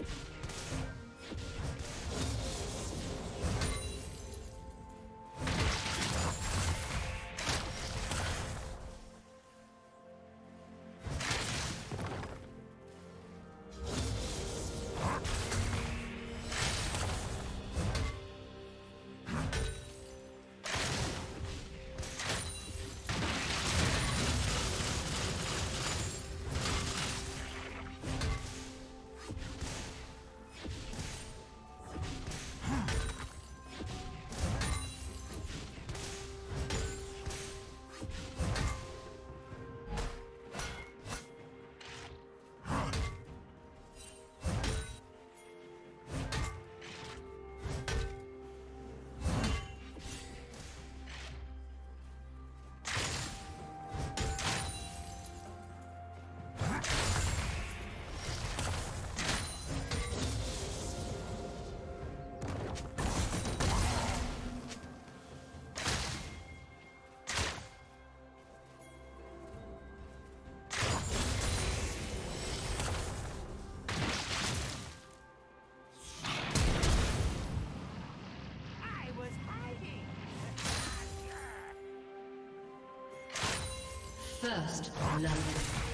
you First blood.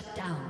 Shut down.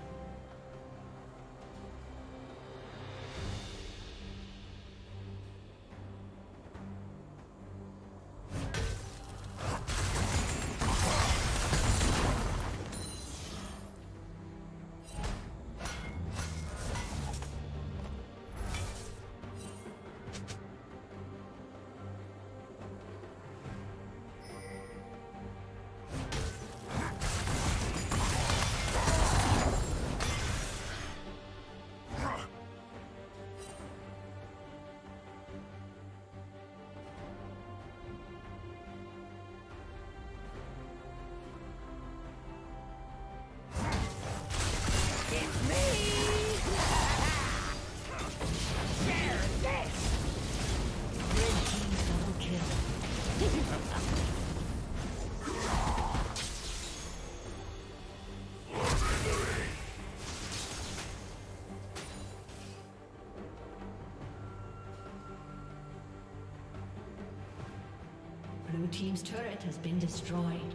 team's turret has been destroyed.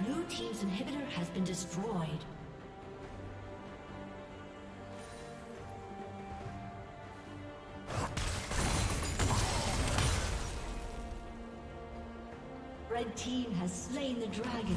Blue team's inhibitor has been destroyed. Red team has slain the dragon.